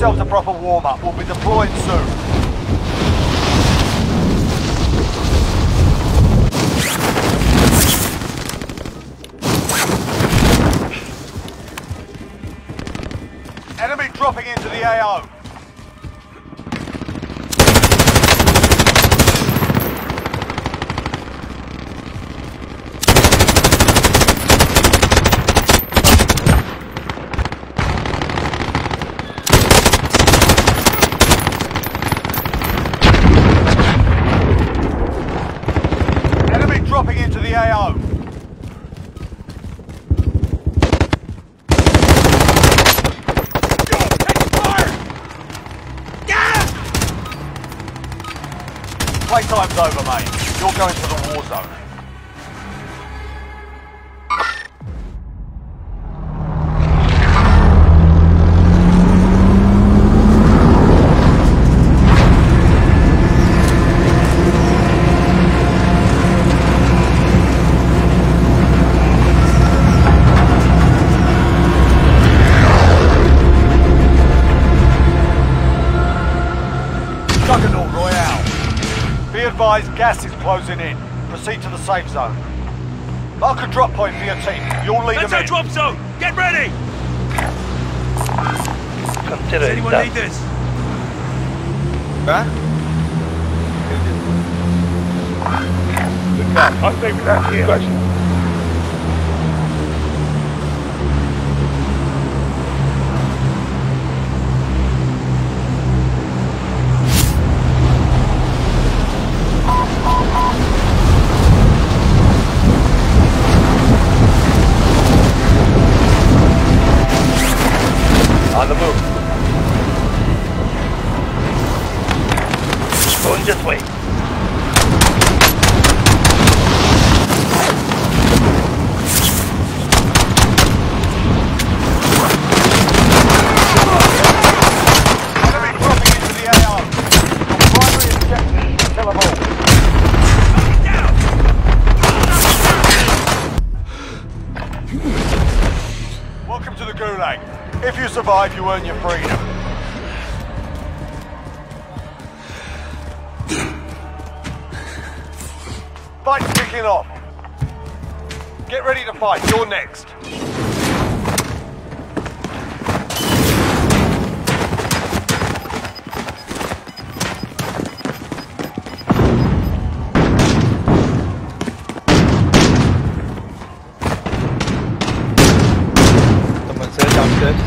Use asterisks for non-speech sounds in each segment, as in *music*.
Yourselves a proper warm-up. We'll be deploying soon. Enemy dropping into the AO. Enemy dropping into the AO. Playtime's over, mate. You're going to safe zone. Mark a drop point for your team. You'll lead That's them our in. drop zone! Get ready! Does Consider it anyone done. need this? I think that's the question. The Gulag. If you survive, you earn your freedom. Fight. You're next. Someone said downstairs.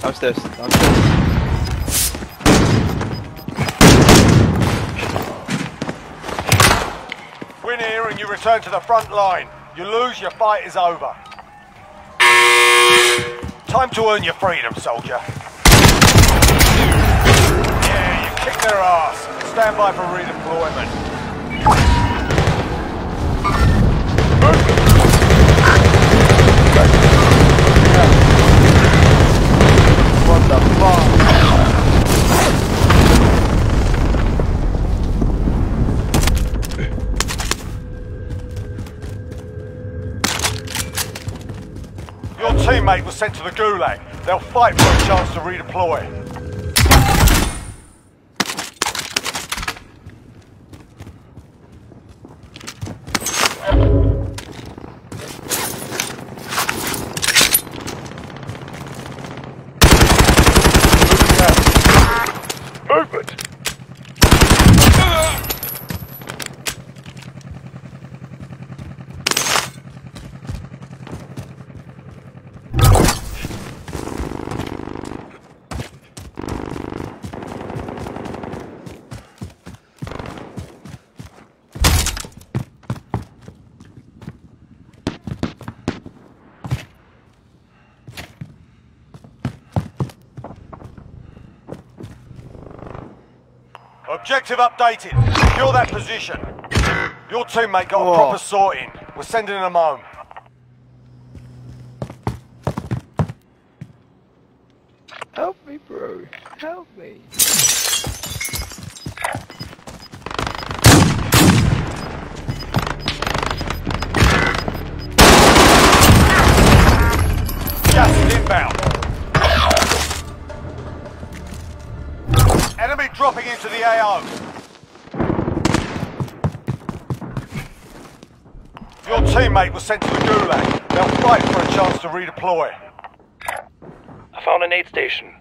Downstairs. Downstairs. Win here and you return to the front line. You lose, your fight is over. Time to earn your freedom, soldier. Yeah, you kicked their ass. Stand by for redeployment. Sent to the Gulag. They'll fight for a chance to redeploy. Movement! Objective updated. Secure that position. Your teammate got a Oh. proper sorting. We're sending them home. Teammate was sent to the Gulag. They'll fight for a chance to redeploy. I found an aid station.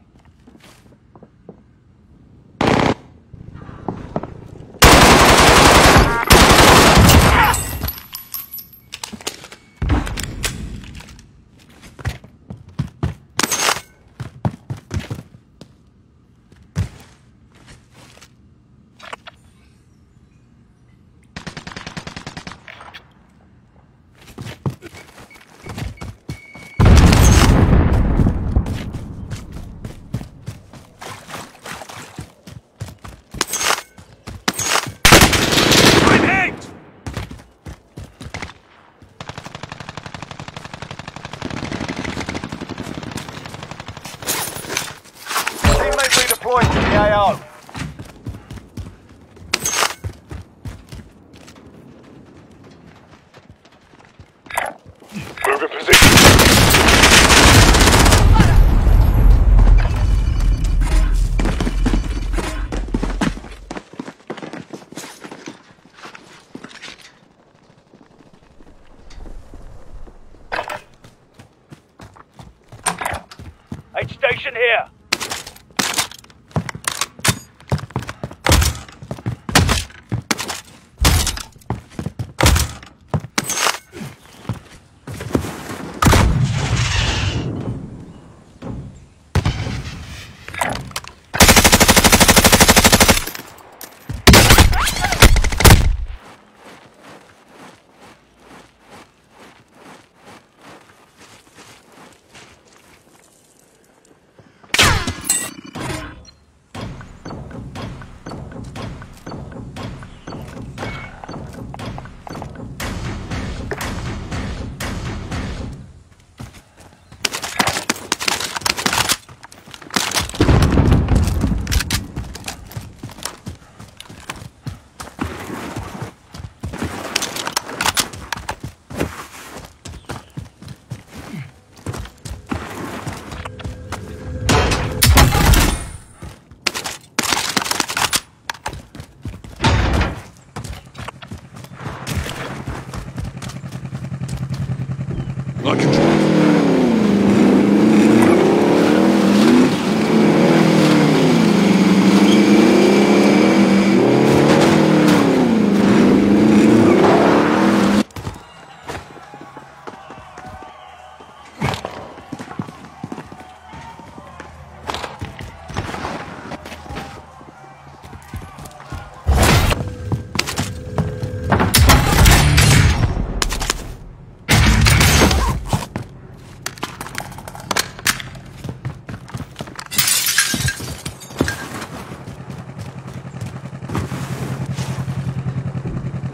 I can drive.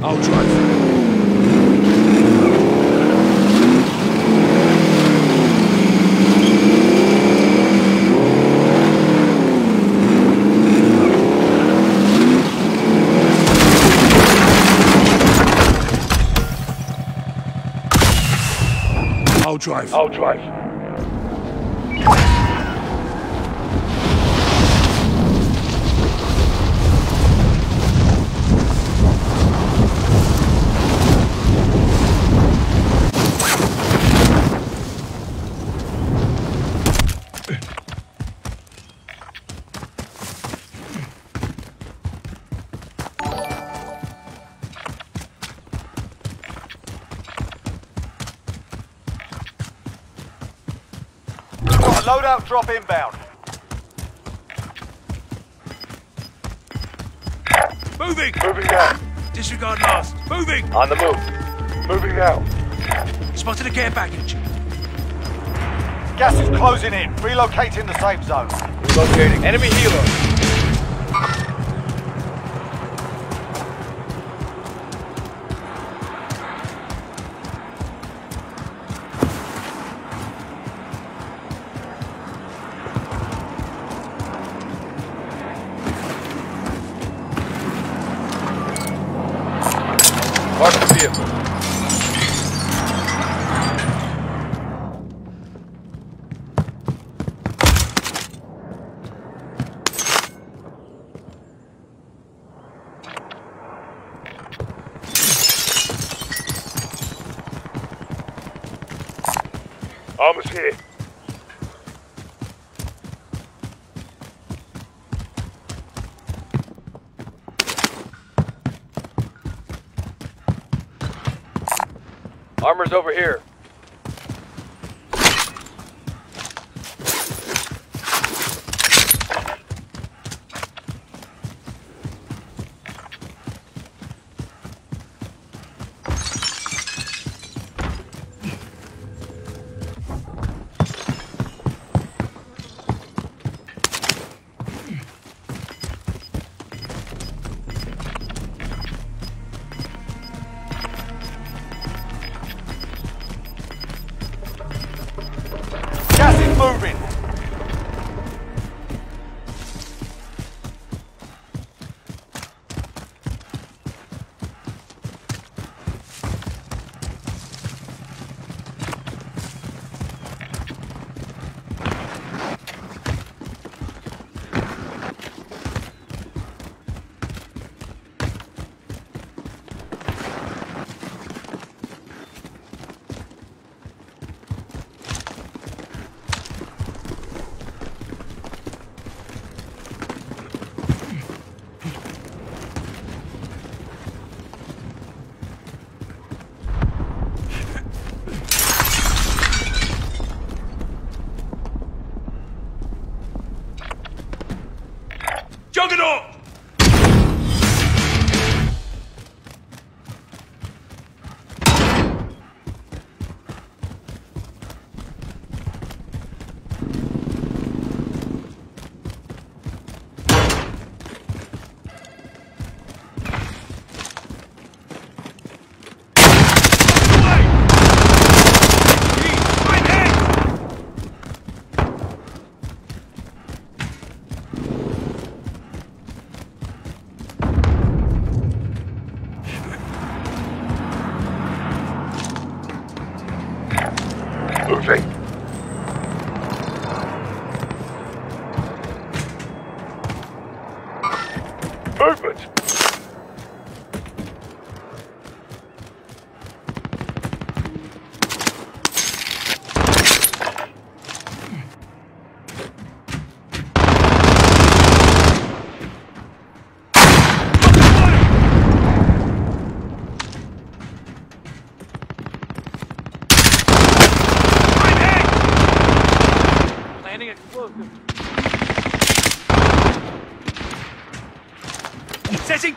I'll drive. I'll drive. I'll drive. Drop inbound. Moving! Moving now. Disregard last. Moving! On the move. Moving now. Spotted a care package. Gas is closing in. Relocating the safe zone. Relocating. Enemy helo.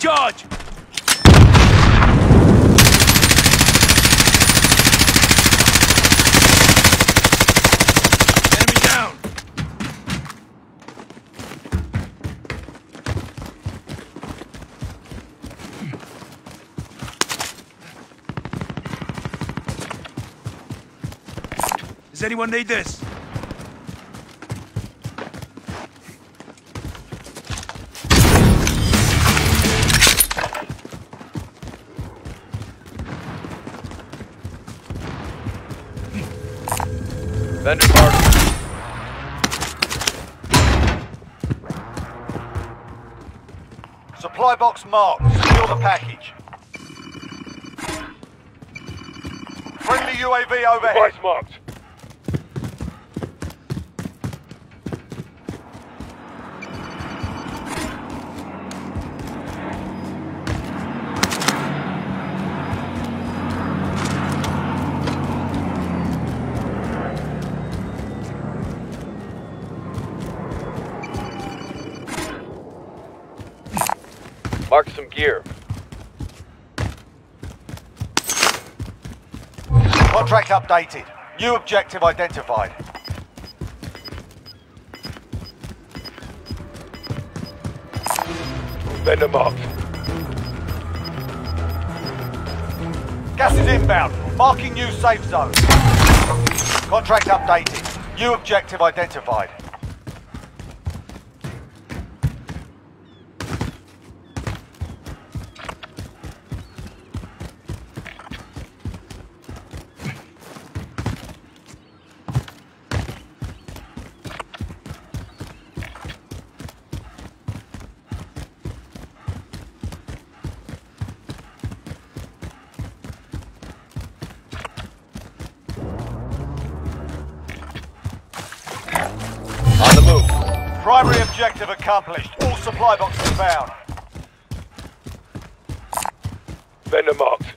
Charge! Does anyone need this? Box marked. Secure the package. Friendly UAV overhead. Device marked. Contract updated. New objective identified. Vendor marked. Gas is inbound. Marking new safe zone. Contract updated. New objective identified. Accomplished. All supply boxes found. Vendor marked.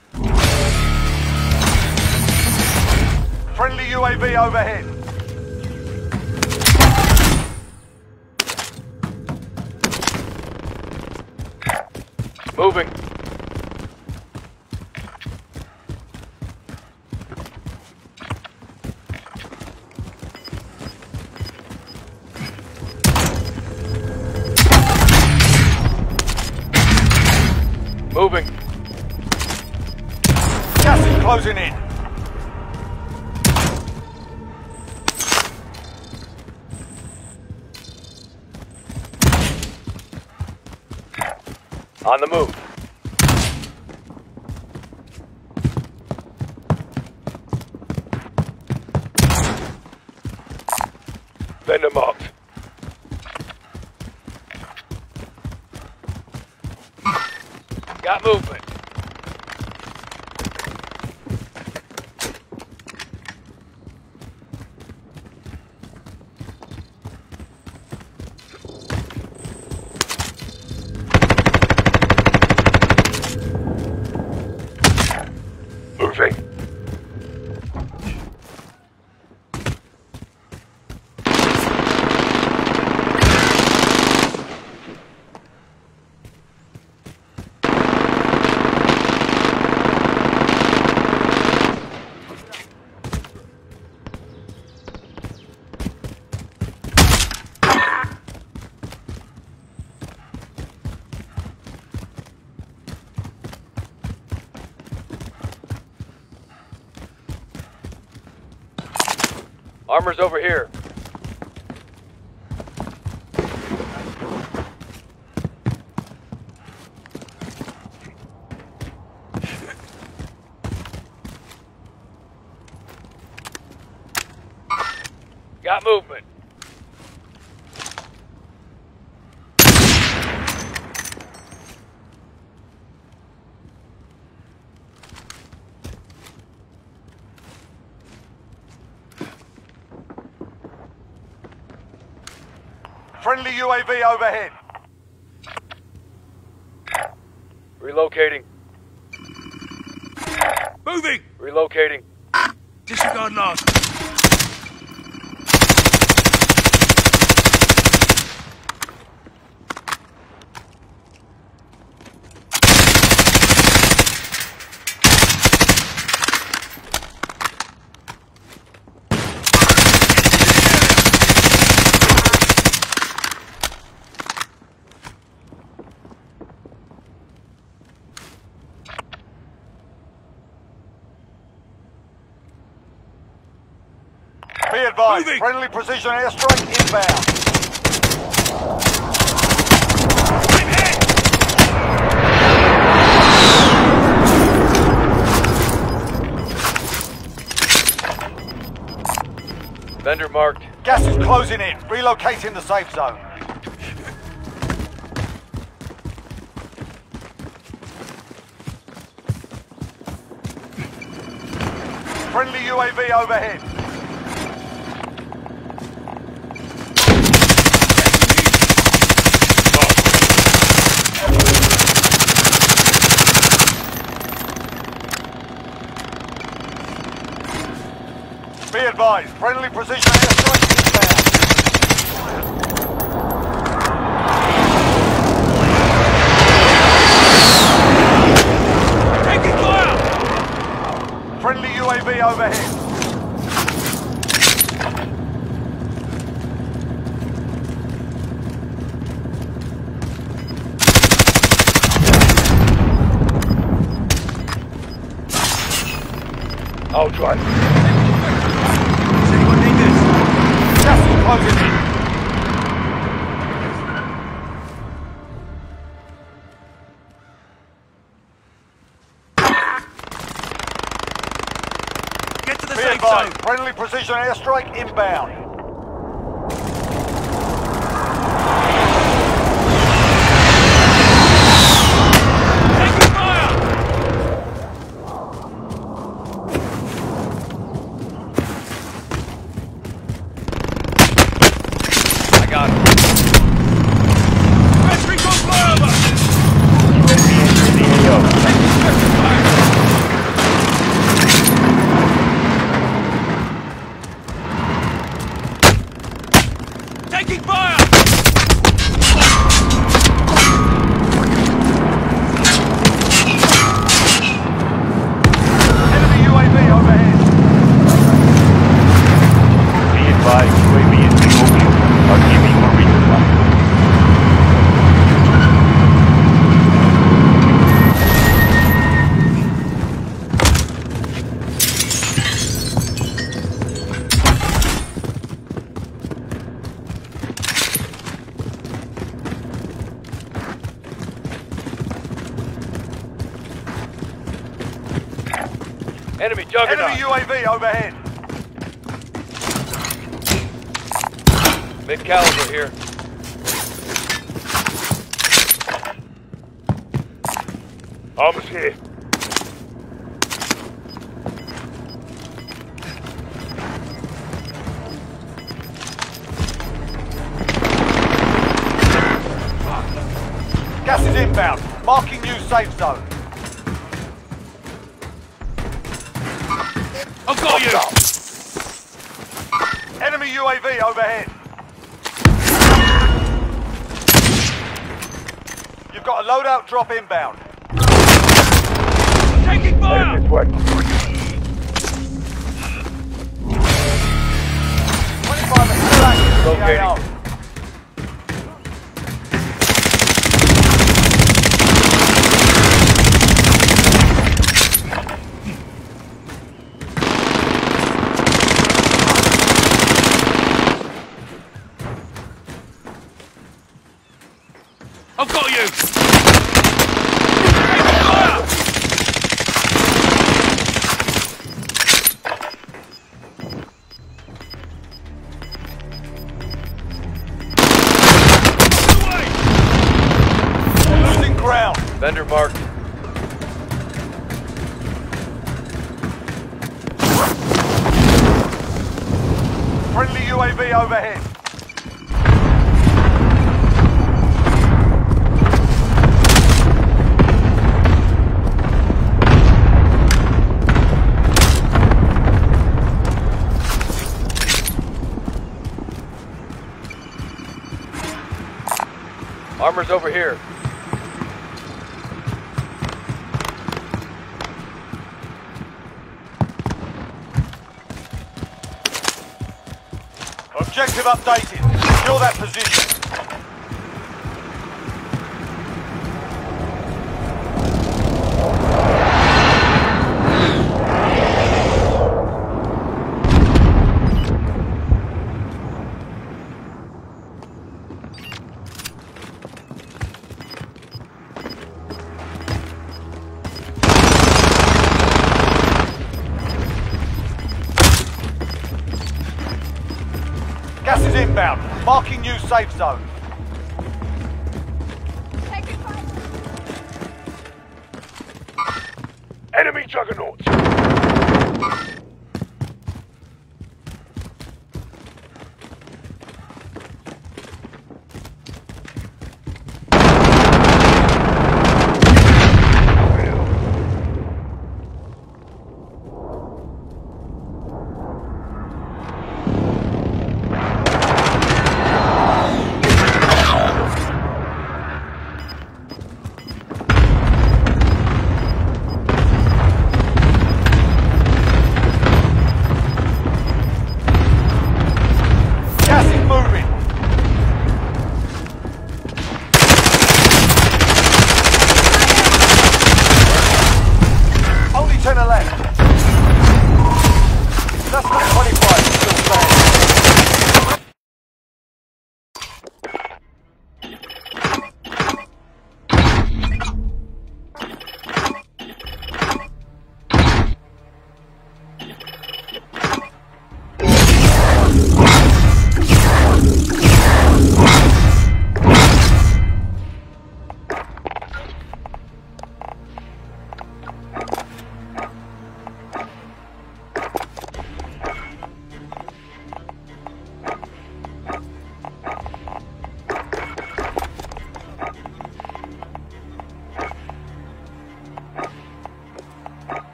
Friendly UAV overhead. Armor's over here. Got movement. Friendly UAV overhead. Relocating. Moving! Relocating. Disregard last. Be advised, Moving. friendly precision airstrike inbound. I'm hit! Vendor marked. Gas is closing in. Relocating the safe zone. Friendly UAV overhead. Be advised, friendly precision airstrike inbound. Friendly UAV overhead. Precision airstrike inbound. Enemy juggernaut. Enemy UAV overhead. Mid caliber here. Arms here. Gas is inbound. Marking new safe zone. Got you! Enemy UAV overhead. You've got a loadout drop inbound. Taking fire! Enemies working. 25 are still Vendor marked. Objective safe zone.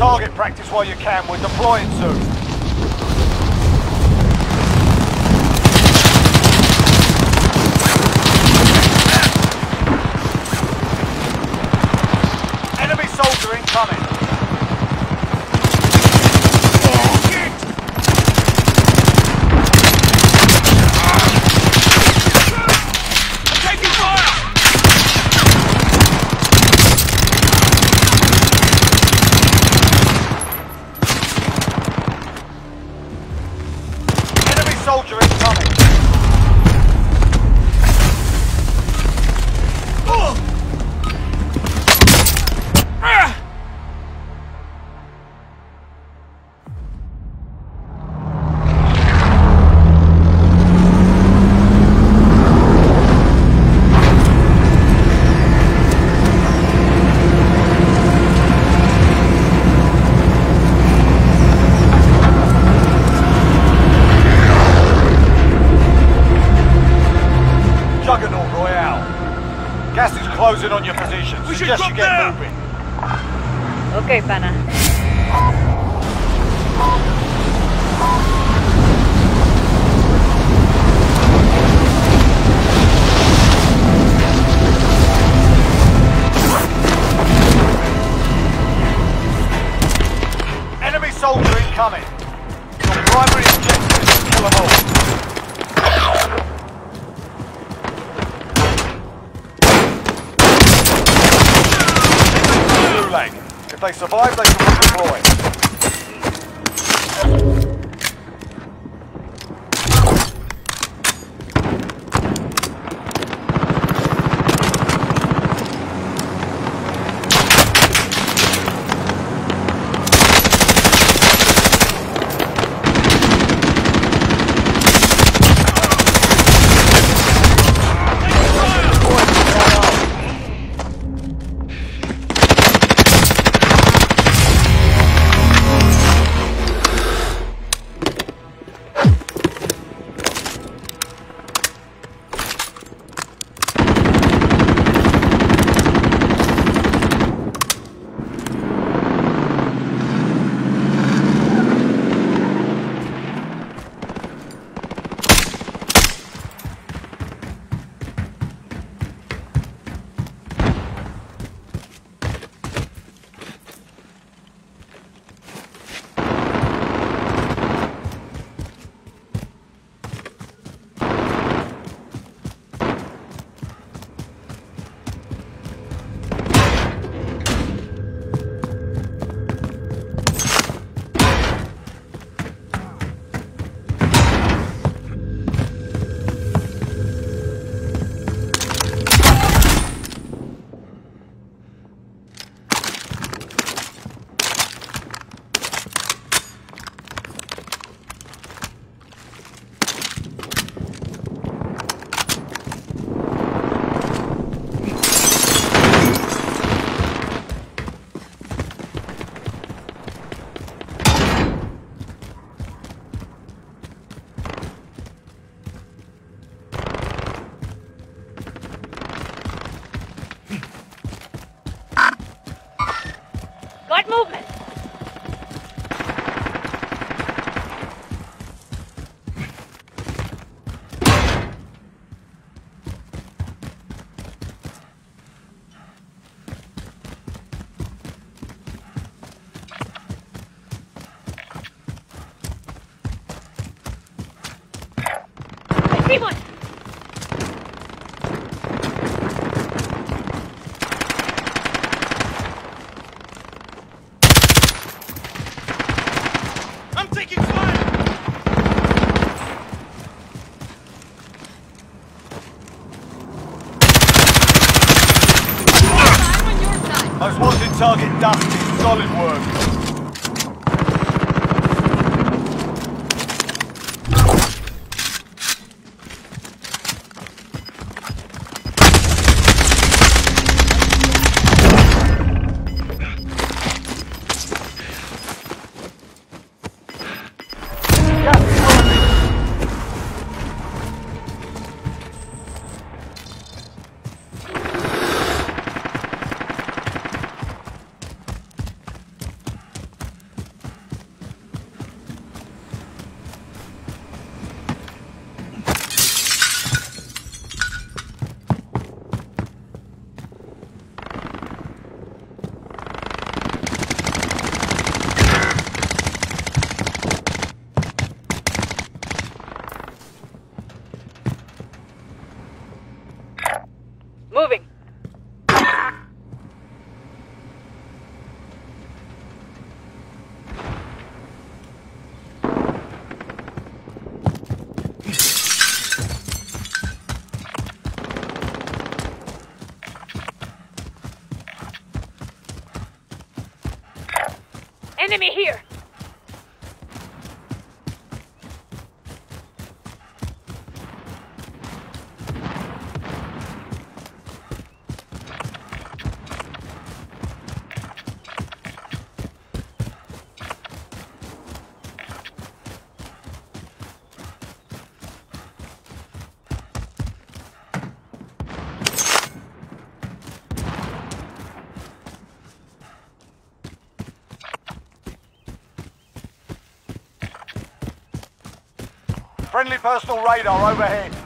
Target practice while you can. We're deploying soon. Enemy soldier incoming. Okay, Banner. Target dusted. Solid work. Friendly personal radar overhead.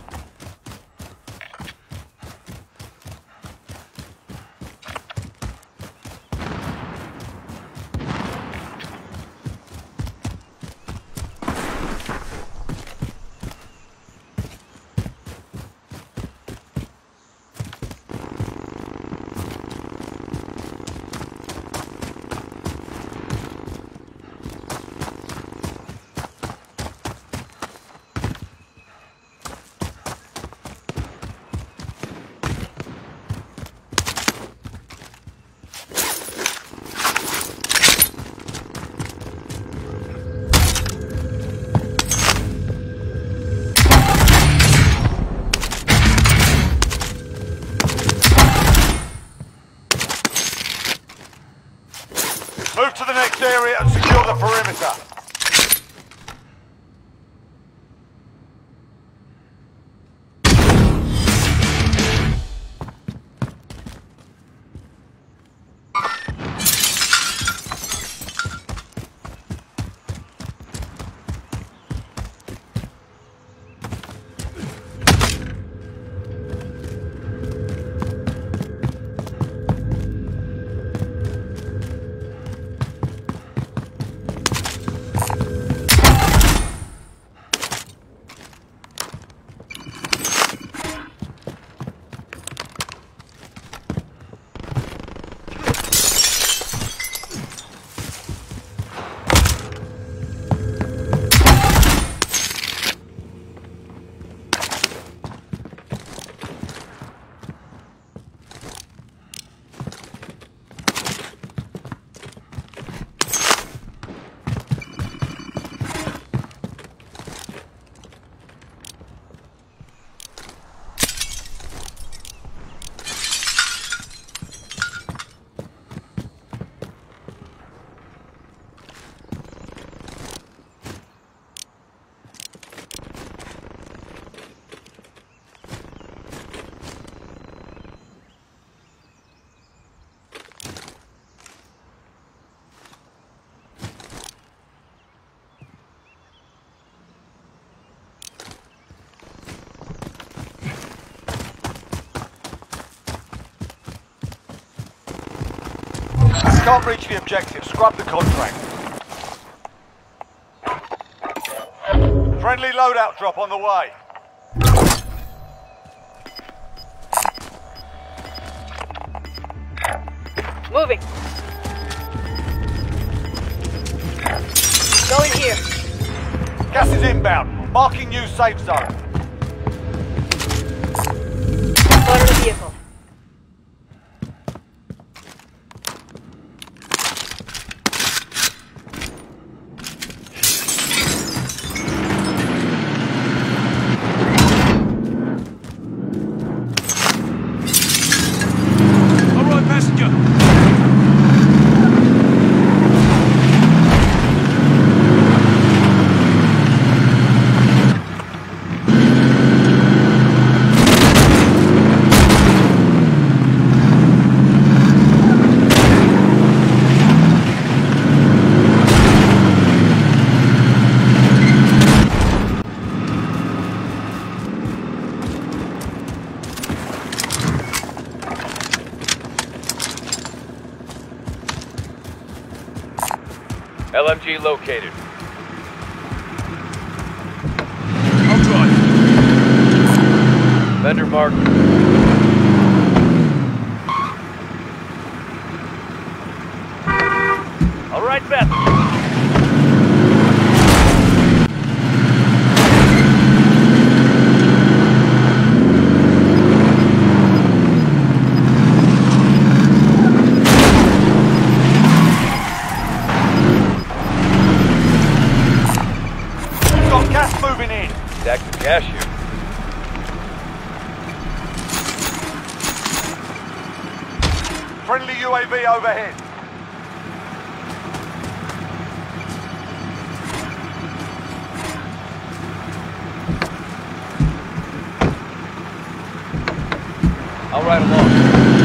Can't reach the objective. Scrub the contract. Friendly loadout drop on the way. Moving. Go in here. Gas is inbound. Marking new safe zone. I'll ride along.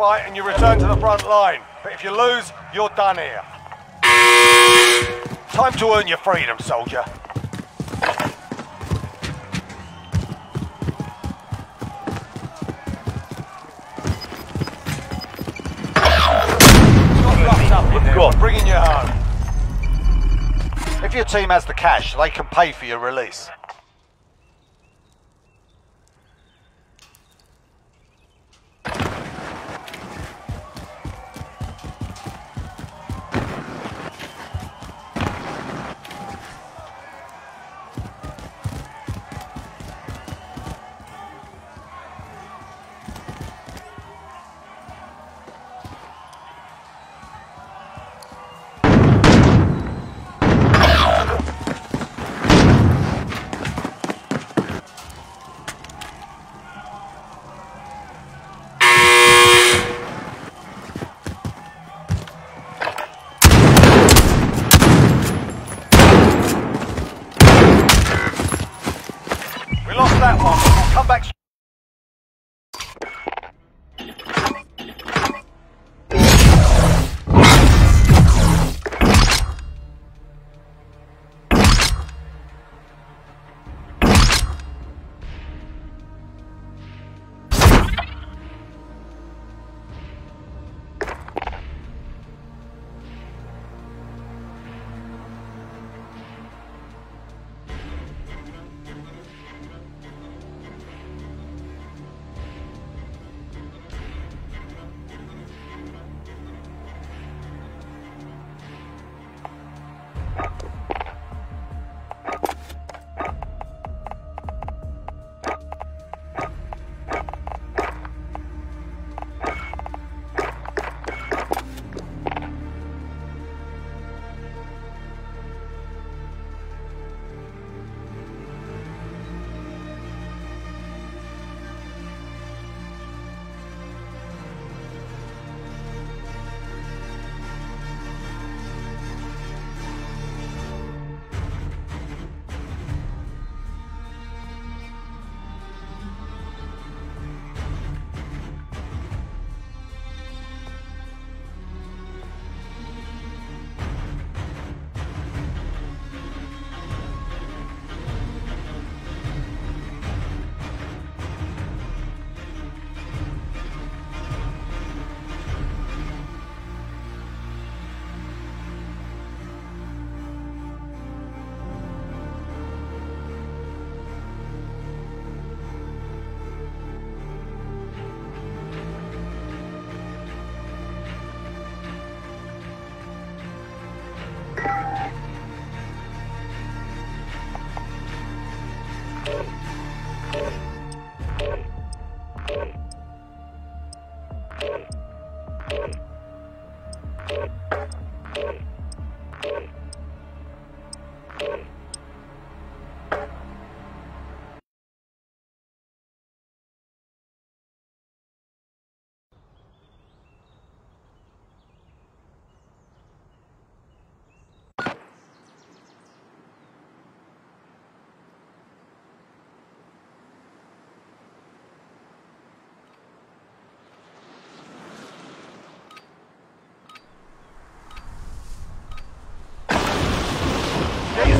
And you return to the front line. But if you lose, you're done here. Time to earn your freedom, soldier. Bringing you home. If your team has the cash, they can pay for your release.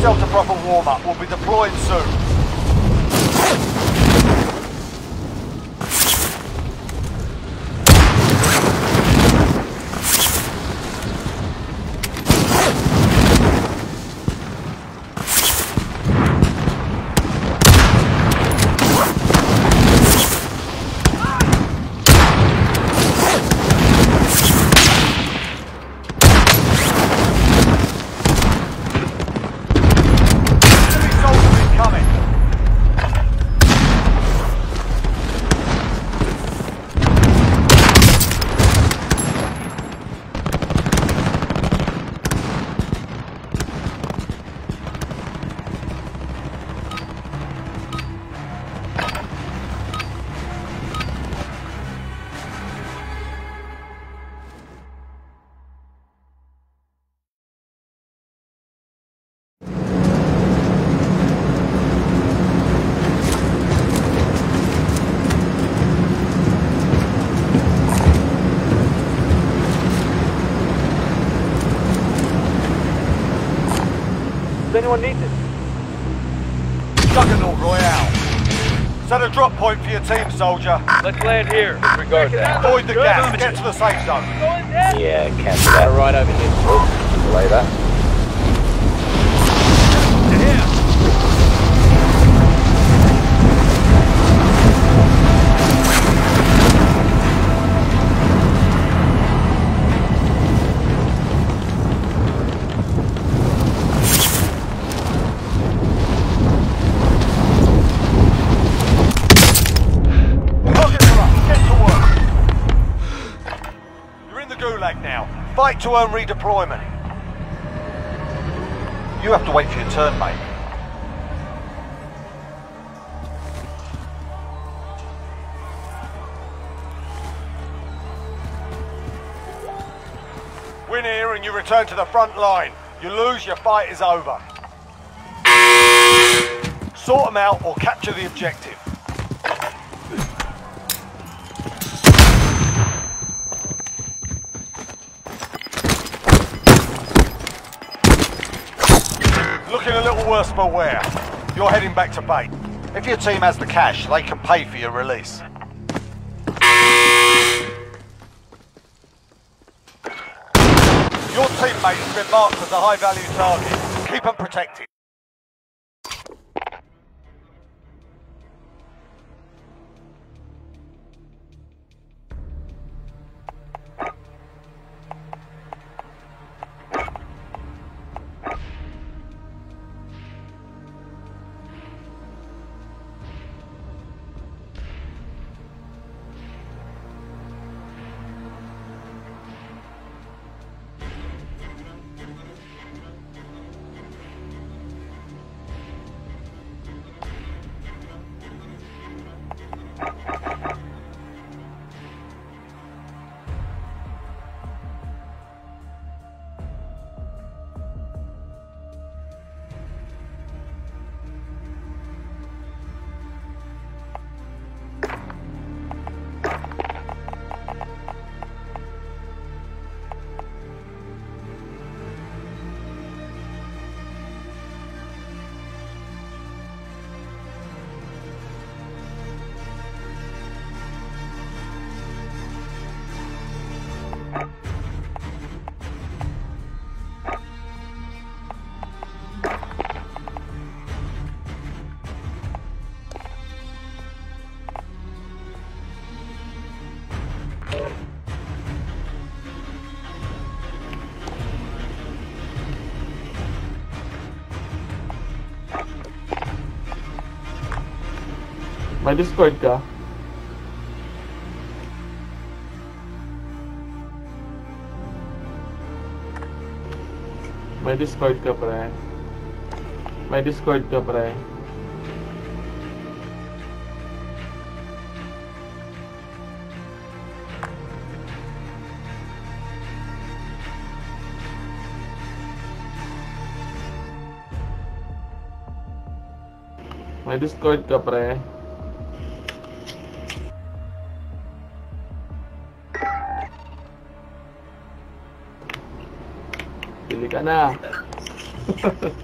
Yourself to proper warm-up. We'll be deploying soon. Anyone need this? Juggernaut Royale. Set a drop point for your team, soldier. Let's land here. Disregard that. Avoid the gas. Get to the safe zone. Yeah, cancel that. Right over here. Delay To earn redeployment. You have to wait for your turn, mate. Win here and you return to the front line. You lose, your fight is over. Sort them out or capture the objective. Wear. You're heading back to bait. If your team has the cash, they can pay for your release. Your teammate has been marked as a high-value target. Keep them protected. May Discord ka? May Discord ka, pre. May Discord ka, pre. May Discord ka, pre. Pili *laughs*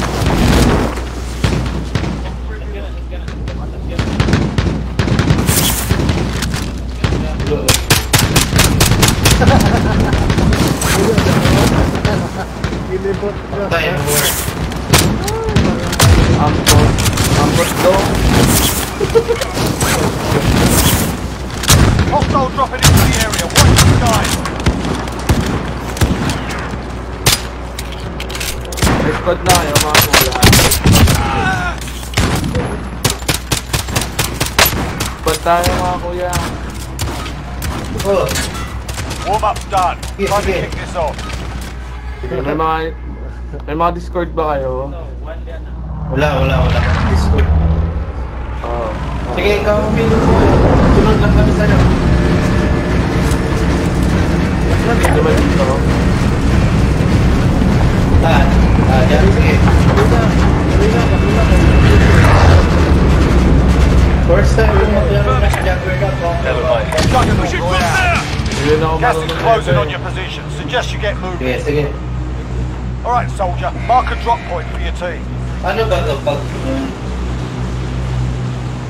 Yeah. Oh. Warm up's done. Yes, Try to kick this off. May mga, may mga Discord ba kayo? No, wala, wala, wala. Discord. Oh. Sige, ikaw ang pinunod mo. Sunod lang kami sa. Mas na dito ba dito? Ah, ah, yan. Sige. Sige na, sige na, sige na. Hindi na ako Gas is closing on your position. Suggest you get moving. Sige, sige. Alright, soldier. Mark a drop point for your team. Ano ba ito? Pag,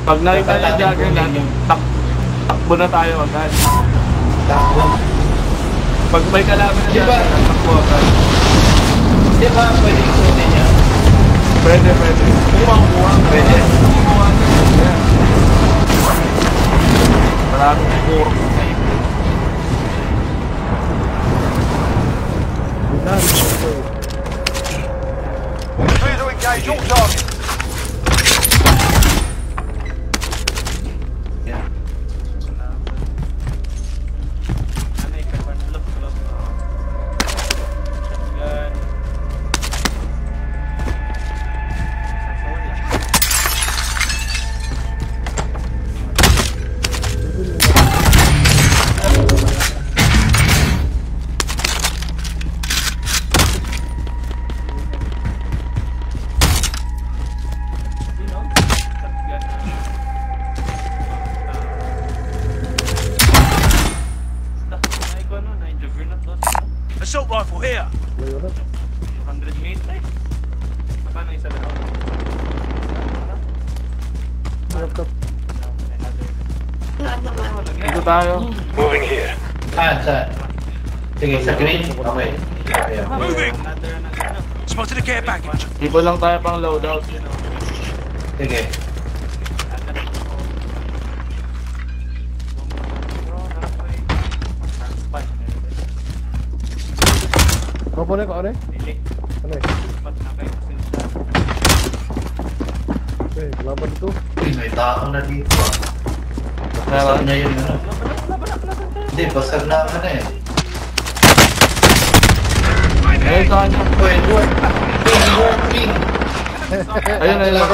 Pag nakita niya Dapat natin tak takbo na tayo agad. takbo. Pag may kalaban na Di ba? Jagger, takbo agad. Di ba pwede isunin niya? Pwede, pwede. Kung makukuha ka. Pwede. that's horrible. That is cool. Clear to engage all targets. Libo lang tayo pang loadout, you know. Sige. Kau boleh kau boleh? Boleh. Eh, laban itu. May tao na dito. Ah. Basag ah. na yun. Hindi, basag na ka na eh. Ay, saan yung pwede? ayun, ayun, ayun.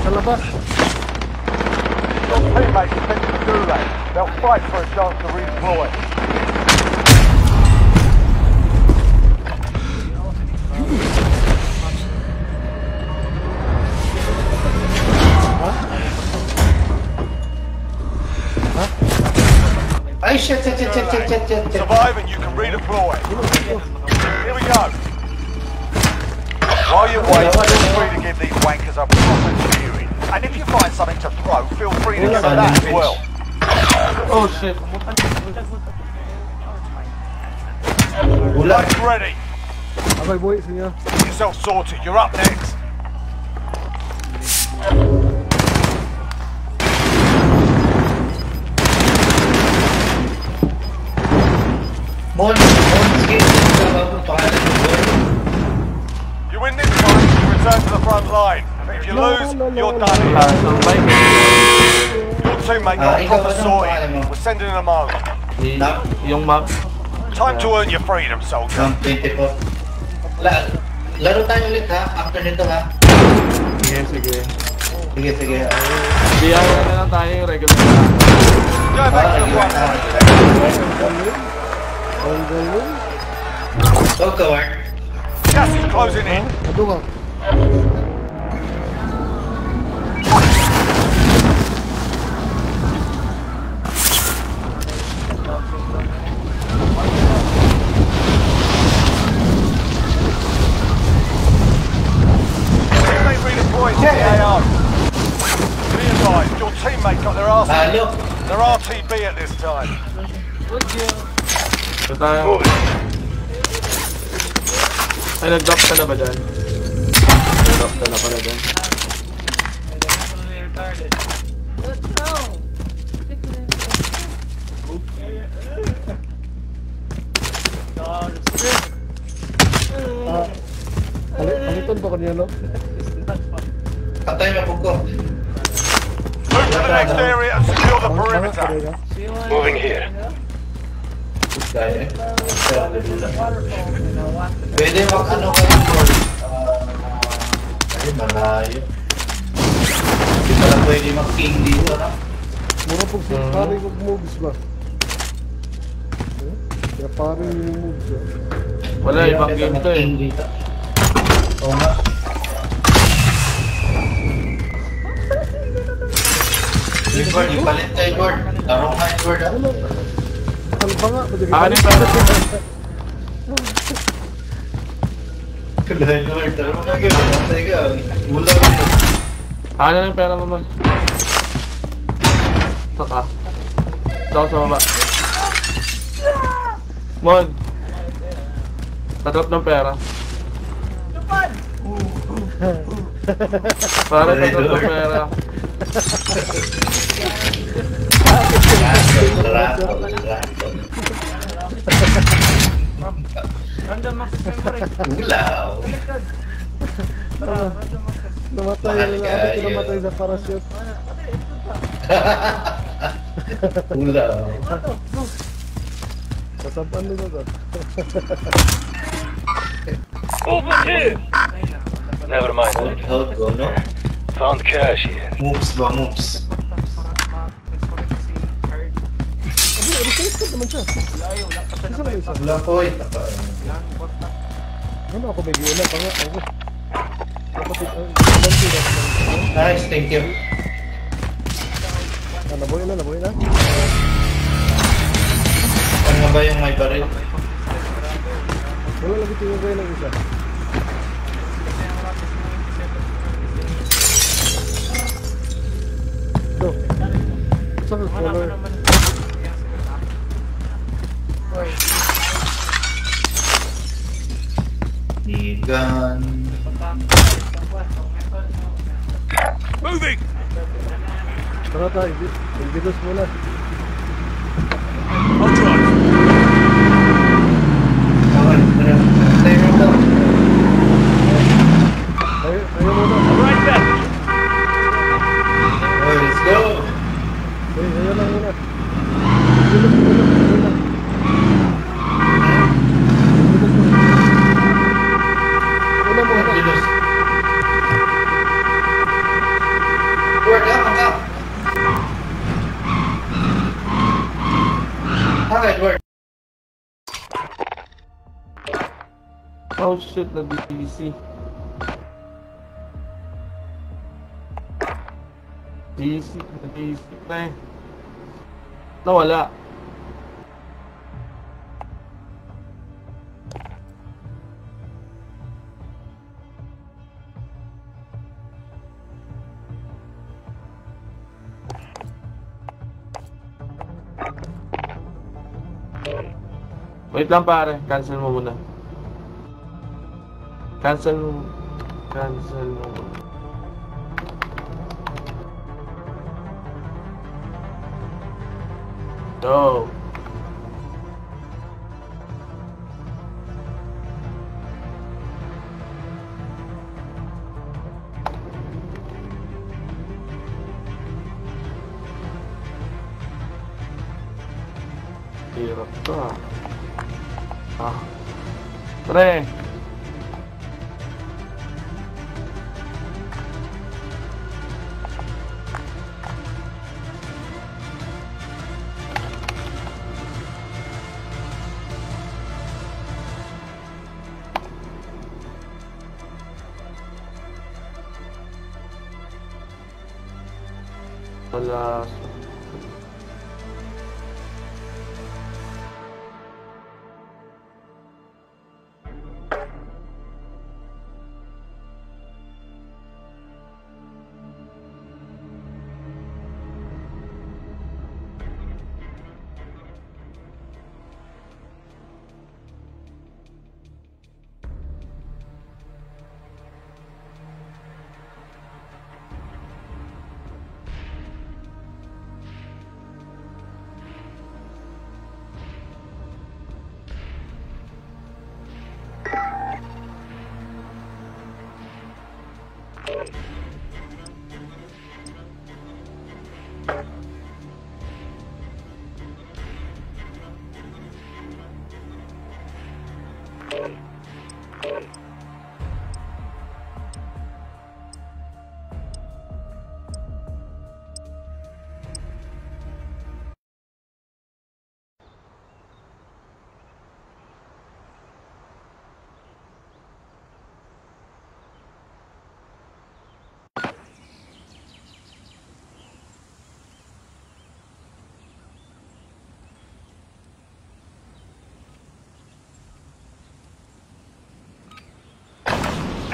Sa labas. Teammates. They'll fight for a chance to redeploy. Huh? Huh? Ay, shit, shit, shit, shit, shit, shit. Survive and Life's ready. Have bah bon, for you? Get yourself sorted, you're up next. Bon, You win this fight, you return to the front line. If you lose, you're done. Your teammate got proper sorting. We're sending them home. young man. Time to earn your freedom, soldier. Ng 24. La, laro tayo ulit ha, after nito ha. Sige, sige. Sige, sige. Biyaya na lang tayo yung regular na. Go back to the yun front na. line. Ang galing. Go, Kawar. Gas is closing in. Ato ka. RTB at this time. So tayo. Ay, nag-drop ka na ba dyan? Nag-drop ka na pala dyan. Ah, pali- paliton pa ko niya, no? Patay mo ko. Next area and secure the perimeter. Moving here. Pwede mag ano kayo Lord. Ah, ay malayo. Hindi pala pwede mag-king dito no? Mura pong sa pare kong moves ba? Kaya pare yung moves ba? Wala, ibang game to eh. Oo nga. Edward, ipalit ka Edward. Laro nga Edward. Ano ba nga? Ano yung pera? Kala Edward, laro nga yun. Patay ka. Mula ka. Ano yung pera mo man? Saka. Daw sa baba. Mon. Tatrap ng pera. Para tatrap ng pera. Random access memory. Ulaw. Namatay Mahal na ka, ako yun. namatay sa parachute. Ulaw. Kasapan nito to. Over here! Never mind. Hold, hold, go, no? Found cash here. Whoops ba, whoops. Sabi, reselected naman siya. Layo, wala pa na. Wala po, itaka. Ano ako, baby? Nice, thank you. Nalaboy na, nalaboy na. Ano ba yung may baril? Wala lagi tinagay ng isa. sana sola. Nigan. Moving. Tara tayo, hindi ko Oh shit, nag-DC. DC, nag-DC na eh. Nawala. Wait lang pare, cancel mo muna. Cancel. Cancel. Hirap ah. Ah.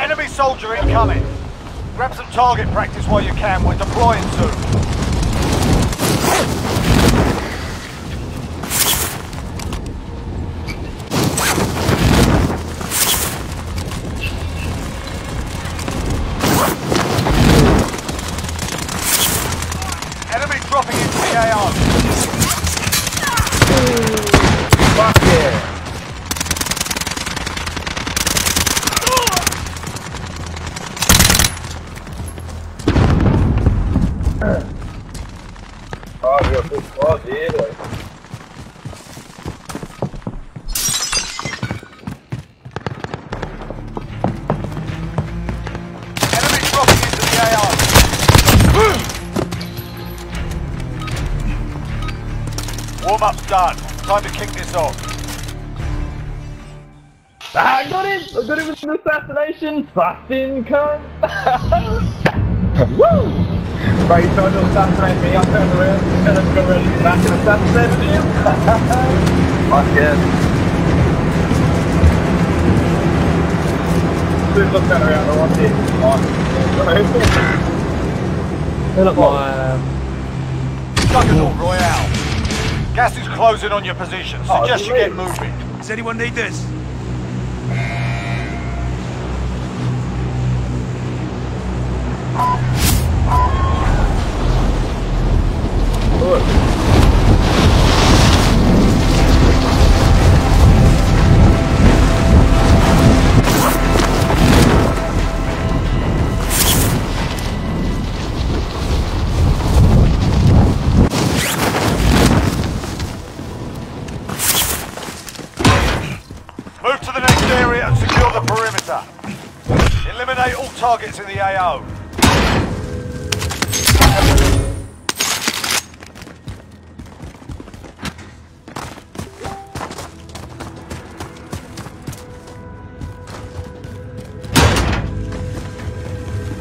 Enemy soldier incoming. Grab some target practice while you can. We're deploying soon. Done. Time to kick this off. Ah, I got it! I got it with an assassination! Fucking cunt! *laughs* Woo! Right, you tried to assassinate me, I turned around and I've got ready to back and assassinated him! *laughs* Fuck yeah. As soon as I turn around, I want it. *laughs* Look at my... Um, Juggernaut Royale. Gas is closing on your position. Oh, Suggest you get moving. Does anyone need this?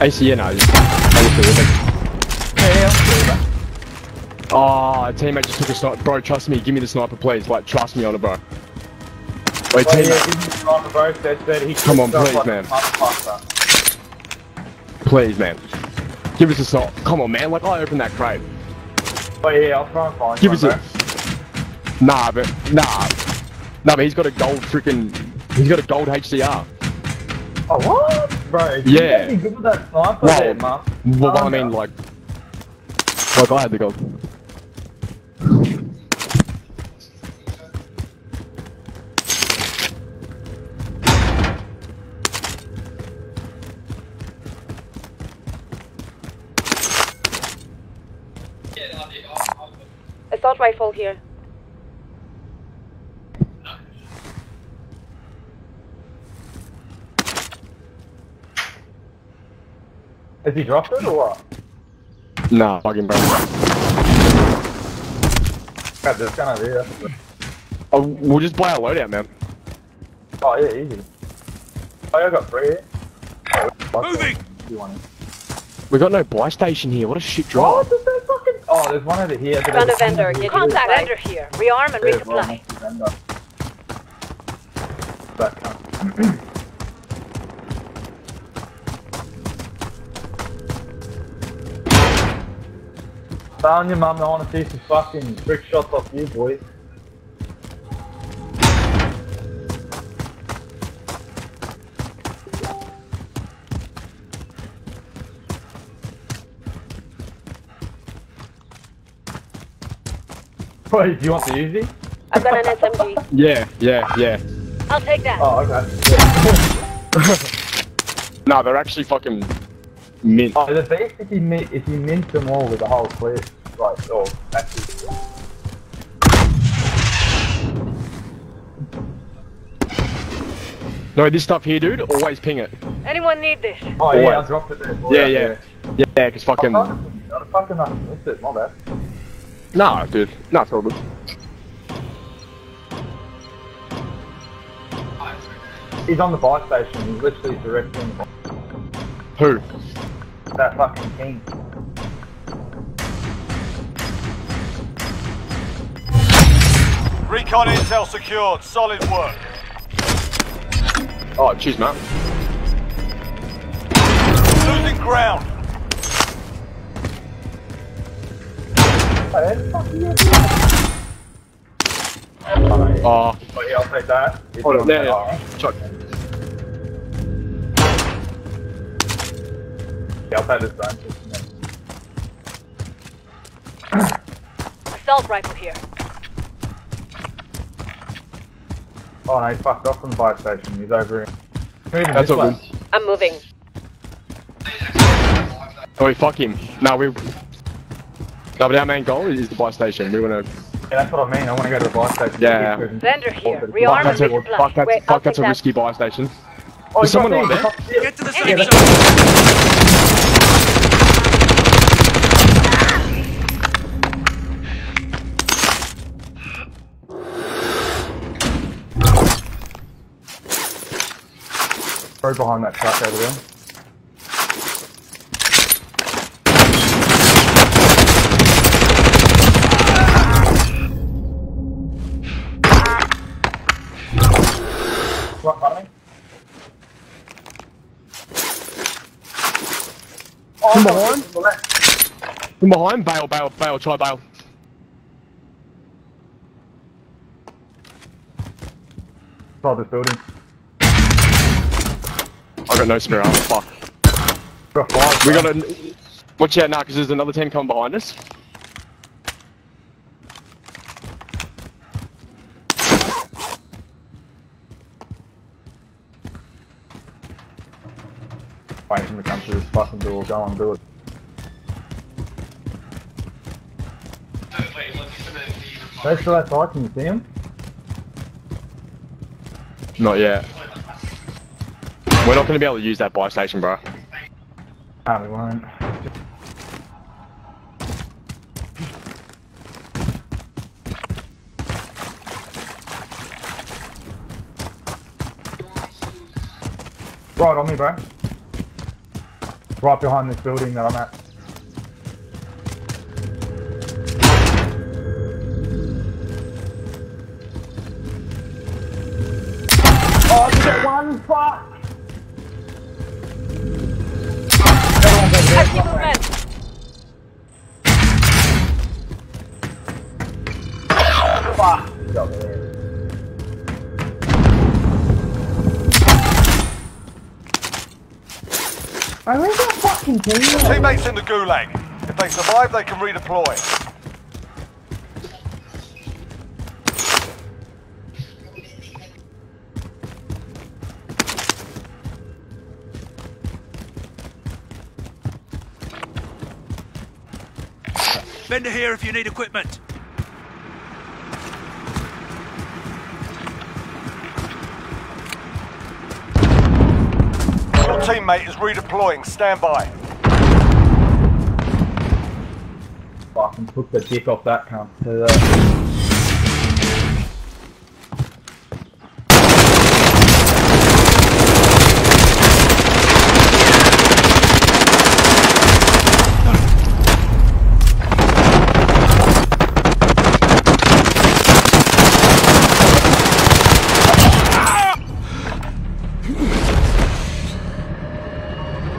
I just, I just do it. Oh, teammate just took a sniper. Bro, trust me, give me the sniper, please. Like, trust me on it, bro. Wait, yeah, teammate, give me the sniper, bro. He Come on, please, like man. please, man. Give us a sniper. Come on, man. Like, I opened that crate. Oh yeah, I'll try and find Give us a. Nah, but nah, nah, but he's got a gold freaking. He's got a gold HDR. Oh what? Bro, Yeah. you gotta be good with that sniper Well, there, Mark. Well, I um, mean, like, like I had the gold. Assault rifle here. Has he dropped it or what? Nah, fucking bro. God, there's kind of there. Oh, we'll just buy our loadout, man. Oh yeah, easy. Oh, yeah, I got three here. Oh, Moving! You want it? We got no buy station here. What a shit Oh, drop. there's no fucking. Oh, there's one over here. Found a vendor. Get contact vendor here. Rearm and There's one. resupply. That cunt. Found your mum, I want to see some fucking trick shots off you, boys. Wait, do you want the Uzi? I've got an SMG. Yeah, yeah, yeah. I'll take that. Oh, okay. *laughs* Nah, they're actually fucking mint. Oh, the best if you mint, if you mint them all with the whole clip, like, oh, actually. No, this stuff here, dude, always ping it. Anyone need this? Oh yeah, I dropped it there. boy, Yeah, out yeah. there. Yeah, because fucking. fucking, I fucking nothing missed it, my bad. Nah, dude. Nah, it's all good. He's on the buy station, he's literally directing Who? That fucking king. Recon intel secured. Solid work. Oh, cheers, man. Losing ground. Oh, Oh, yeah, I'll take that. Hold on. on There, there. yeah. Chuck. Yeah, I'll take. Assault rifle here. Oh, no, he fucked off from the fire station. He's over here. That's this all good. I'm moving. Oh, wait, fuck him. No, we. No, but our main goal is the buy station. We wanna. Yeah, that's what I mean. I want to go to the fire station. Yeah. Vendor here. Fuck, Rearm and that's a, resupply. fuck, that's, fuck, that's a take that. risky buy station. Oh, There's someone these. right there. Get to the safe Enemy. zone. Right behind that truck over there. From behind? From behind? Bail, bail, bail, try bail. Inside this building. I got no spare armor. Fuck. We gotta. Watch out now, because there's another team coming behind us. Waiting for him to come through this fucking door. Go on, do it. They're still outside. Can you see him? Not yet. We're not gonna be able to use that buy station, bro. No, we won't. Right on me, bro. Right behind this building that I'm at. Oh, I one, fuck! Teammates in the gulag. If they survive, they can redeploy. Vendor here if you need equipment. Your teammate is redeploying. Stand by. Fucking took the dick off that cunt. To the...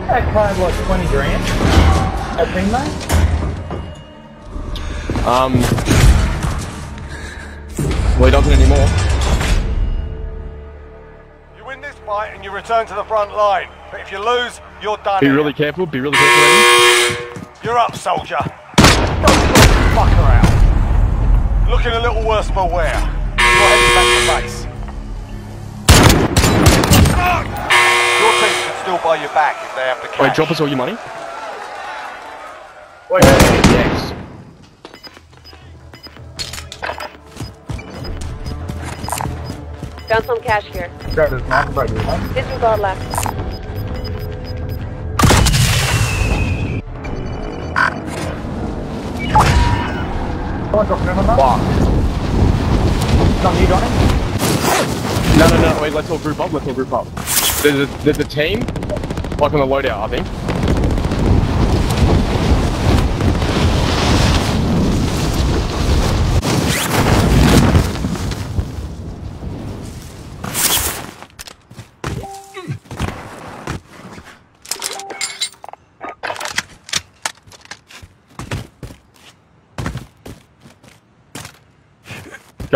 That climbed like 20 grand. That teammate? Um. Well, he doesn't anymore. You win this fight and you return to the front line. But if you lose, you're done. Be here. really careful. Be really careful. Eddie. You're up, soldier. Don't let the fucker out. Looking a little worse for wear. You're heading back to base. Your team can still buy you back if they have the cash. Wait, drop us all your money. Wait, wait, wait. Yes. Found some cash here. Grab this knife, bro. dude, huh? Disregard left. Come on, drop it in on that. Not you, Johnny? No, no, no. Wait, let's all group up. Let's all group up. There's a, there's a team, like on the loadout, I think.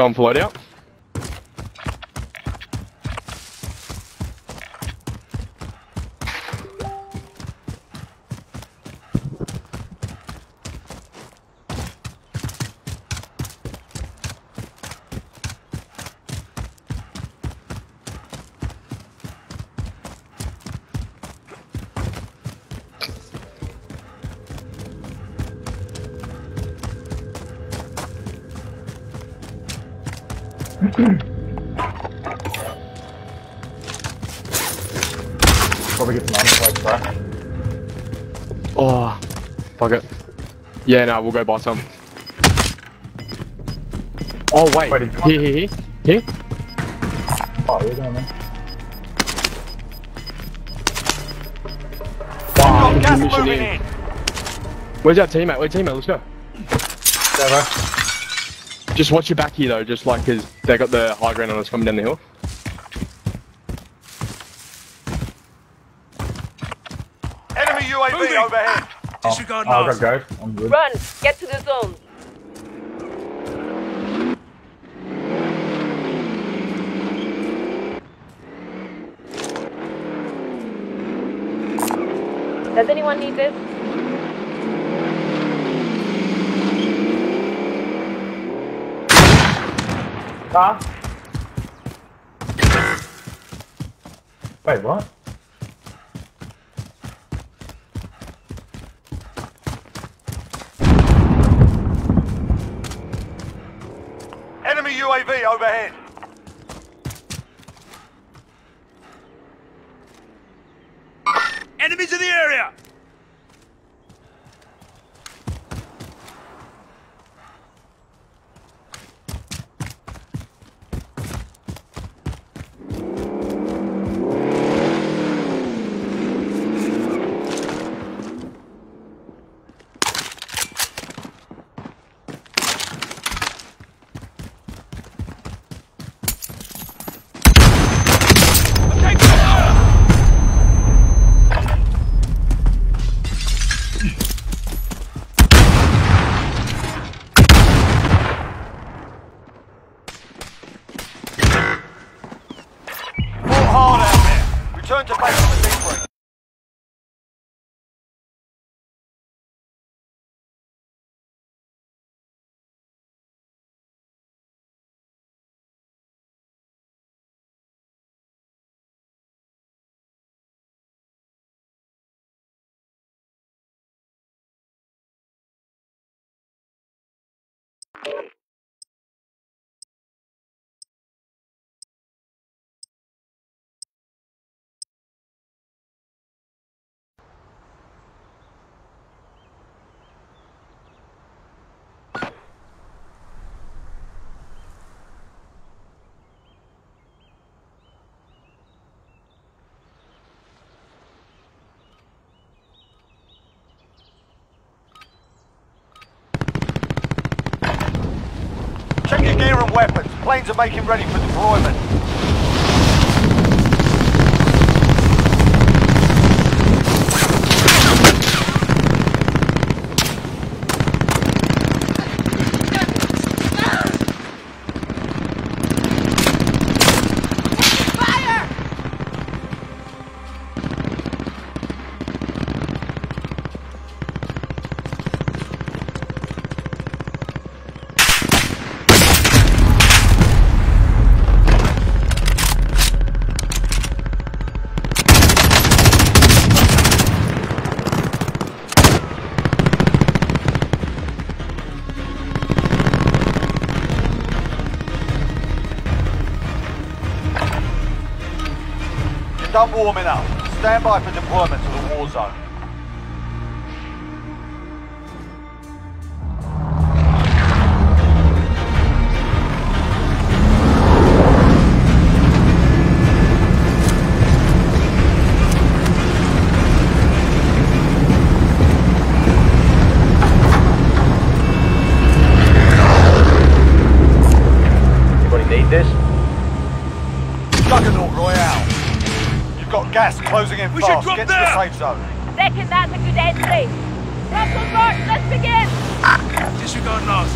Going for loadout. Probably Yeah, no, we'll go buy some. Oh wait, Wait, come here, here, here, here. Oh, you're going in. Wow, Got gas moving in. in. Where's our teammate? Where's teammate? Let's go. Trevor. Just watch your back here though, just like cause they got the high ground on us coming down the hill. Enemy UAV Moving. overhead. Disregard Oh, I Lars. got go. I'm good. Run! Get to the zone! Does anyone need this? Ah. Wait, what? Enemy UAV overhead. Weapons. Planes are making ready for deployment. You're warming up. Stand by for deployment to the war zone. We should fast. drop Get there. the safe zone. Second, that's a good entry. Russell Bart, let's begin! Disregard Lars.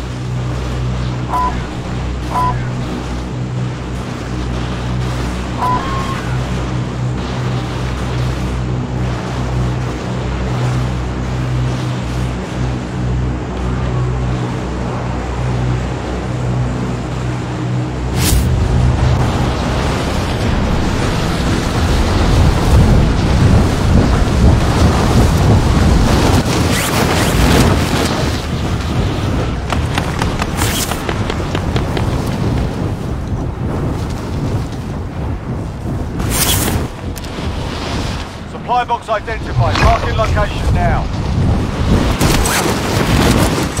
Supply box identified. Marking location now.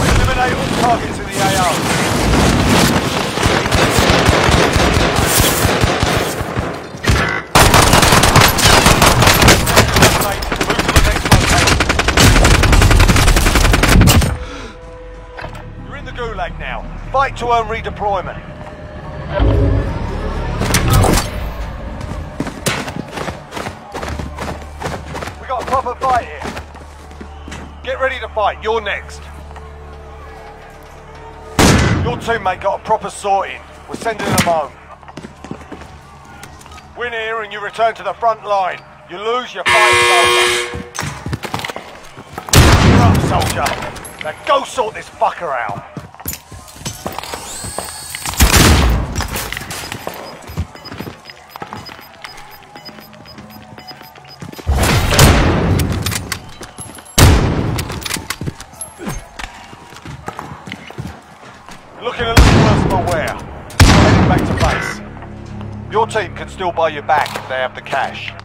Eliminate all targets in the location. You're in the gulag now. Fight to earn redeployment. Proper fight here. Get ready to fight. You're next. Your teammate got a proper sorting. We're sending them home. Win here and you return to the front line. You lose, you fight soldier. Up, soldier. Now go sort this fucker out. Your team can still buy you back if they have the cash.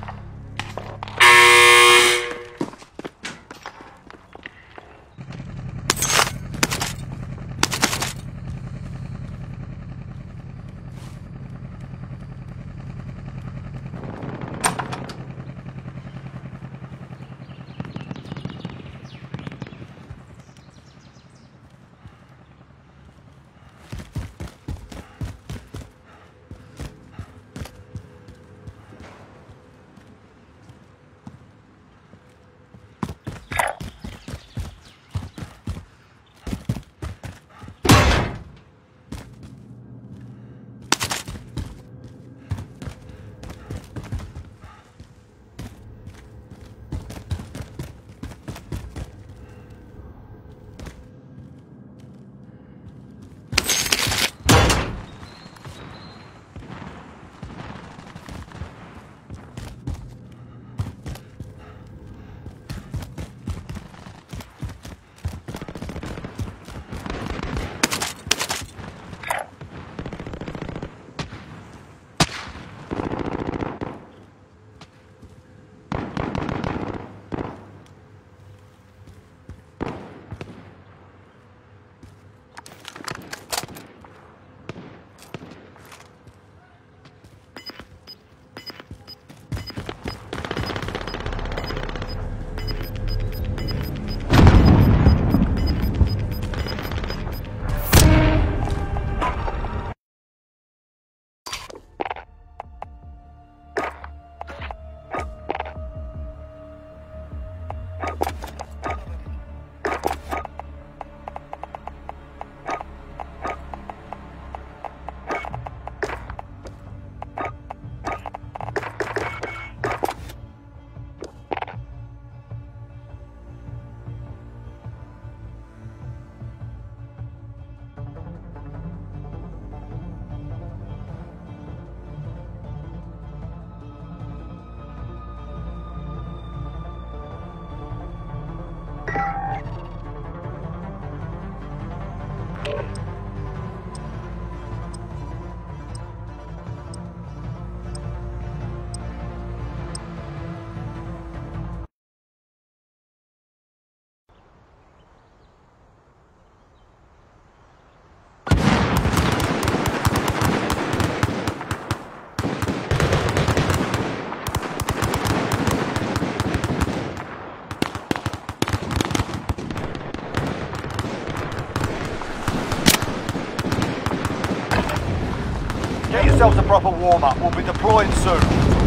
Proper warm-up. We'll be deploying soon.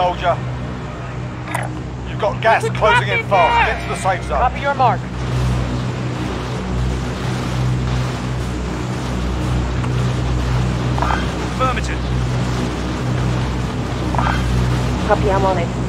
Soldier. You've got gas closing in fast. Get to the safe zone. Copy your mark. Affirmative. Copy, I'm on it.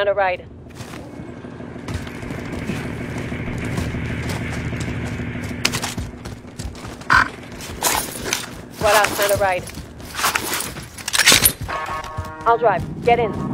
Found a ride. Voilà, found a ride. I'll drive. Get in.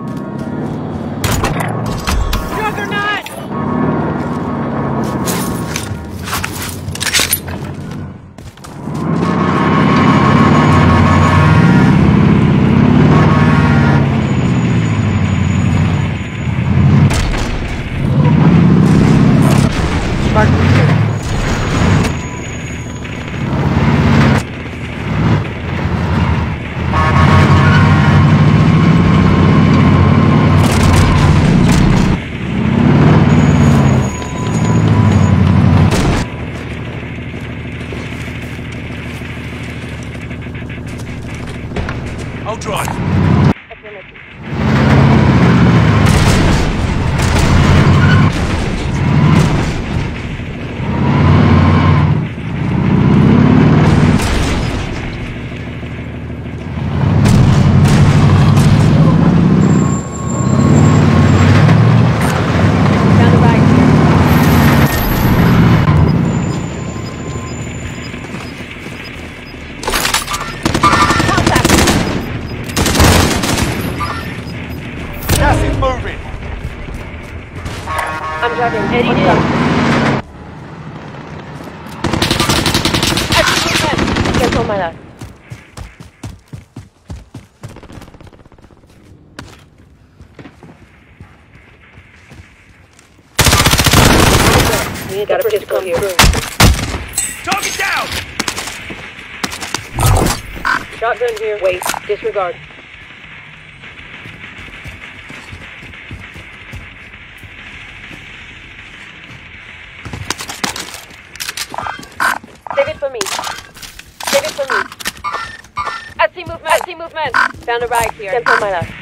Disregard. Save it for me. Save it for me. I see movement. I see movement. Found a ride here. Cancel my last.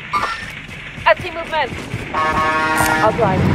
I see movement. I'll drive.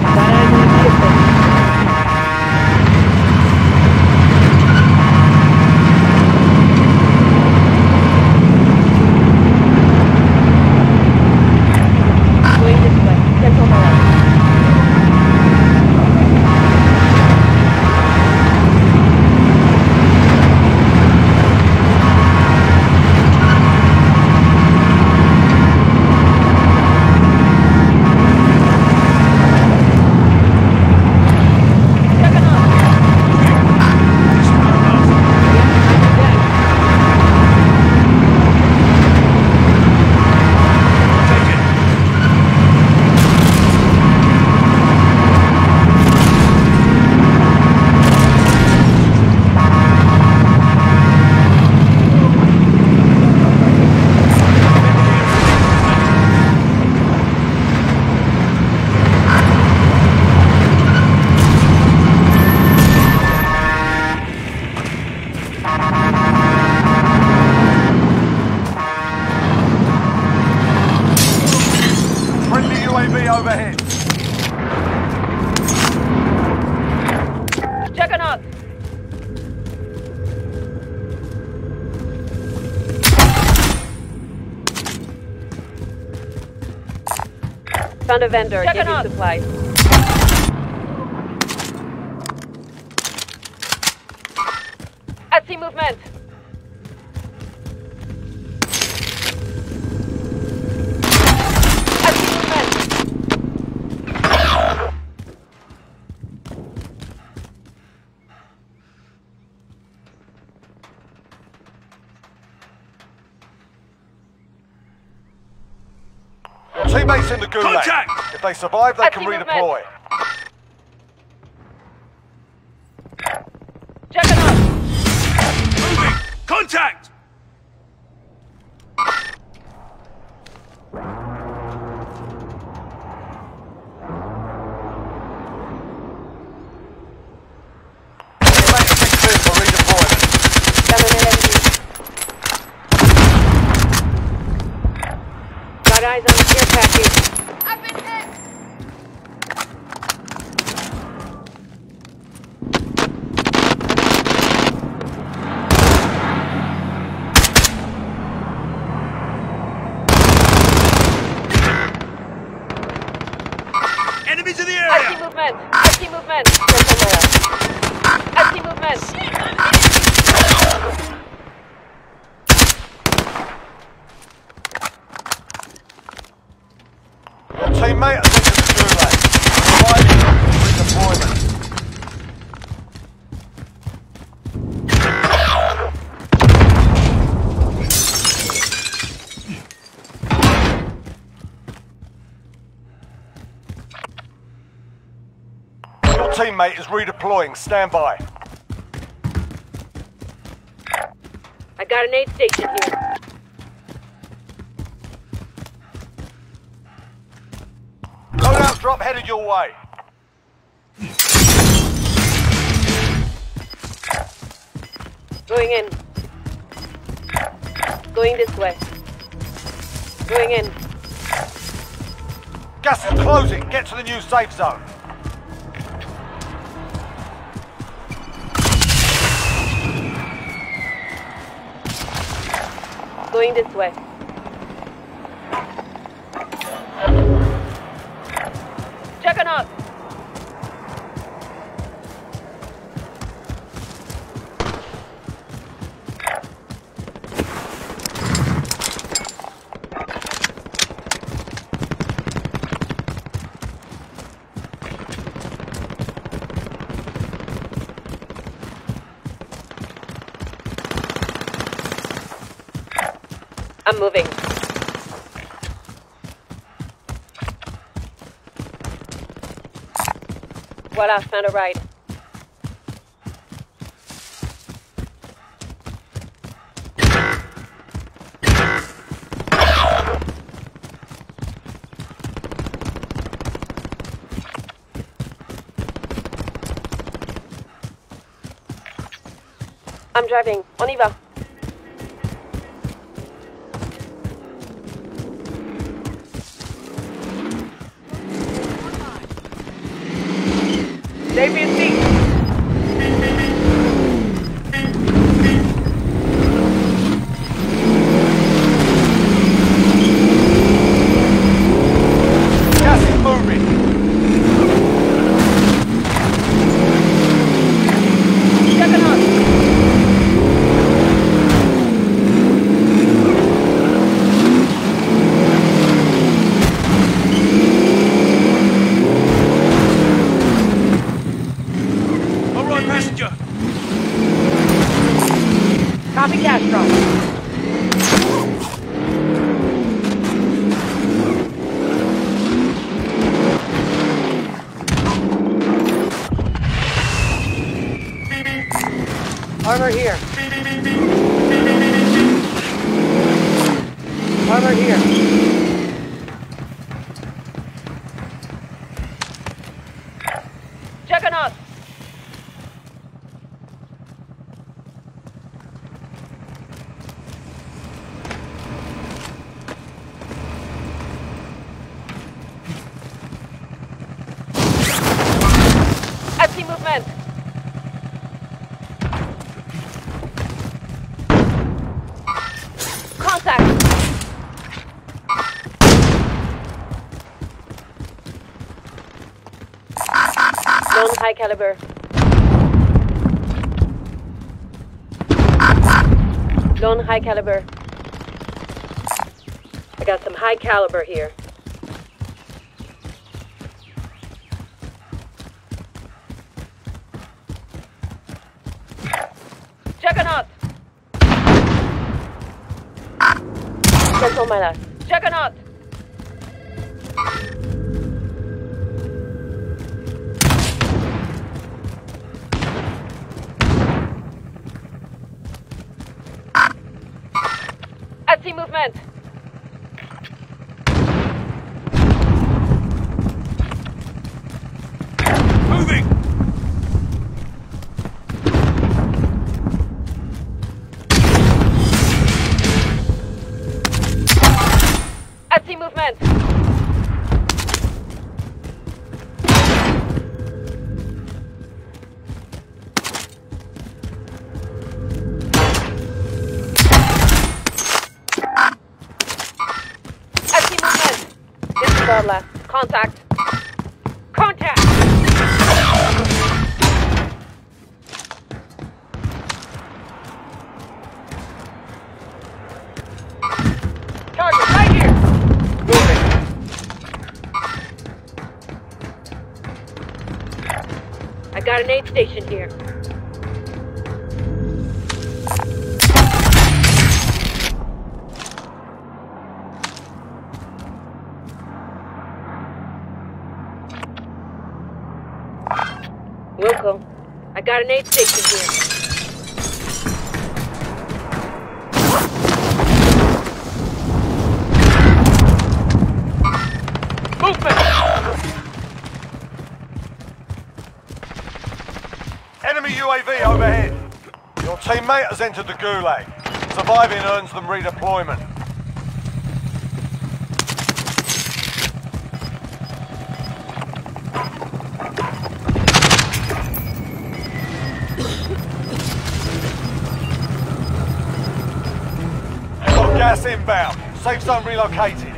Found a vendor. Give you supplies. The gulag. Contact! If they survive, they I can redeploy. movement. Teammate is redeploying. Stand by. I got an aid station here. Loadout drop headed your way. Going in. Going this way. Going in. Gas is closing. Get to the new safe zone. Going this way. Voila, found a ride. I'm driving. On y va. Your seat. Gas is moving. Juggernaut! All right, passenger. Copy Castro. Armor here. Armor here. Juggernaut! movement. Contact. Non high caliber. Non high caliber. I got some high caliber here. Got an aid station here. Wilco, I got an aid station here. Teammate has entered the gulag. Surviving earns them redeployment. Got gas inbound. Safe zone relocated.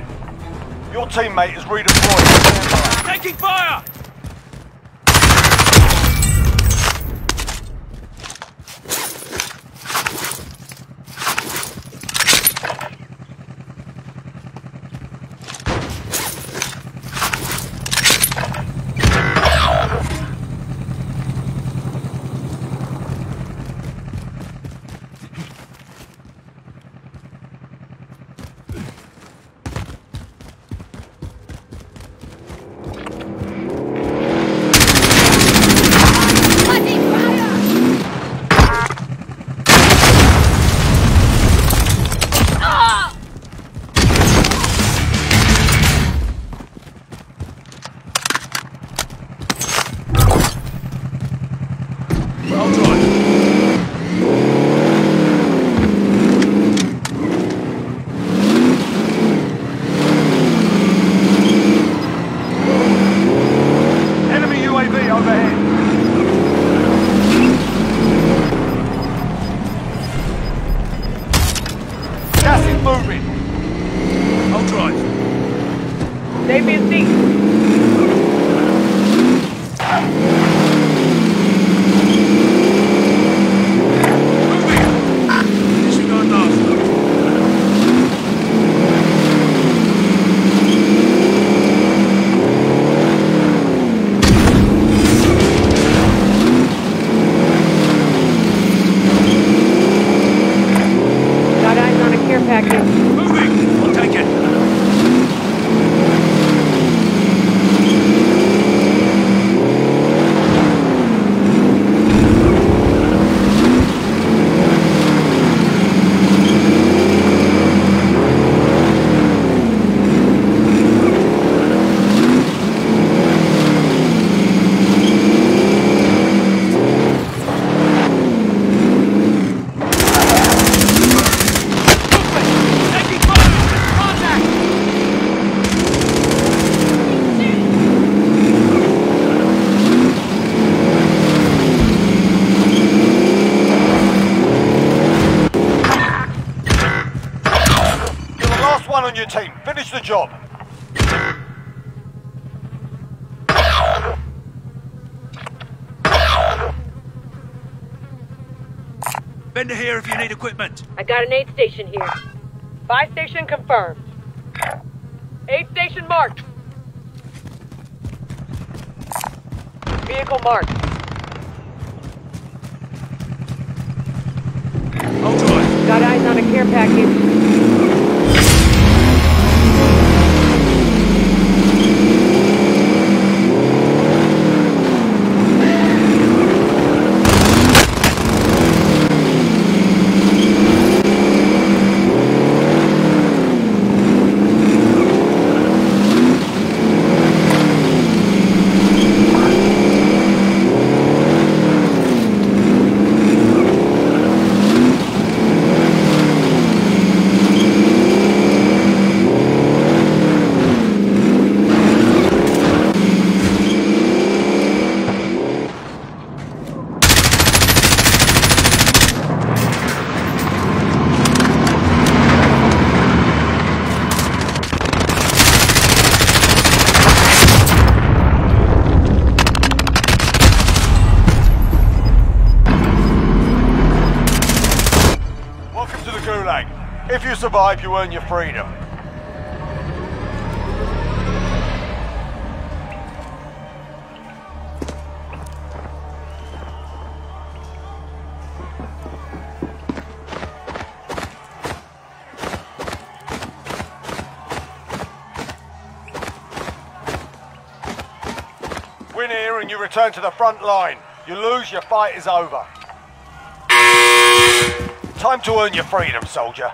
Your teammate is redeployed. Taking fire! Your team. Finish the job. Vendor here if you need equipment. I got an aid station here. Buy station confirmed. Aid station marked. Vehicle marked. I'll drive. Got eyes on a care package. Welcome to the Gulag. If you survive, you earn your freedom. Win here and you return to the front line. You lose, your fight is over. Time to earn your freedom, soldier.